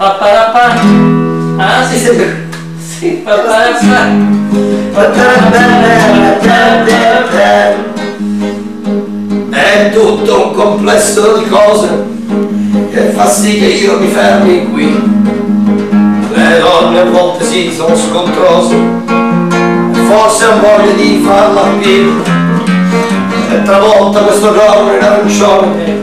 Paparapà. Ah sì, sì. Sì, paparapà. È tutto un complesso di cose che fa sì che io mi fermi qui. Le donne a volte sì sono scontrose, forse ho voglia di farla più. E travolta questo giorno in arancione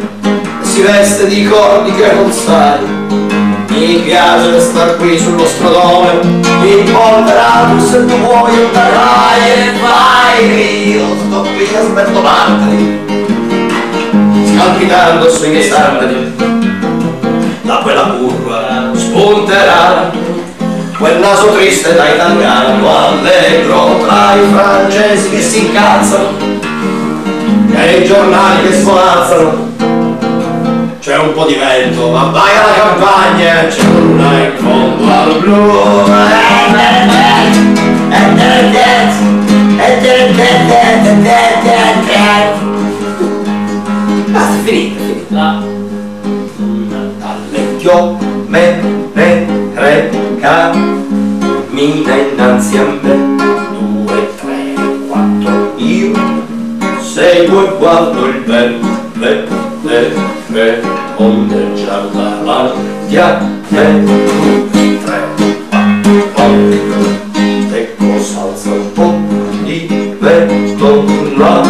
si veste di cordi che non sai. Mi piace star qui sullo stradone, impolverato se tu vuoi andare e vai, io sto qui aspetto Martri scalpitando sui miei sandali da quella curva spunterà quel naso triste da italiano allegro tra i francesi che si incazzano e i giornali che svolazzano c'è un po' di vento ma vai alla campagna c'è una in fondo al blu. È finita, è finita. dalle chiome re cammina innanzi a me. Due, tre, quattro io. Seguo e guardo il bel vedere ondeggiar davanti a me due, tre, quattro quattro ecco salza un po' di vento la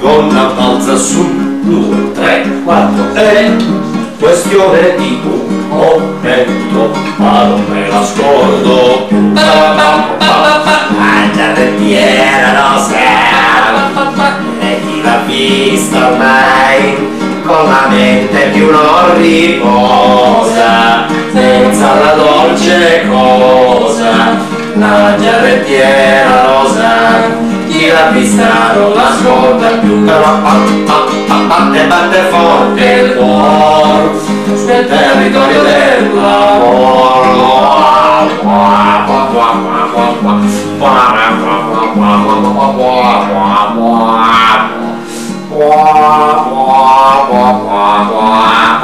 gonna balza su due, tre, quattro e questione di un momento ma non me la scordo più Mangia Piera Rosa e mente più non riposa senza la dolce cosa la giarrettiera rosa chi l'ha vista non l'ascolta più. Però batte batte forte il cuore nel territorio del lavoro.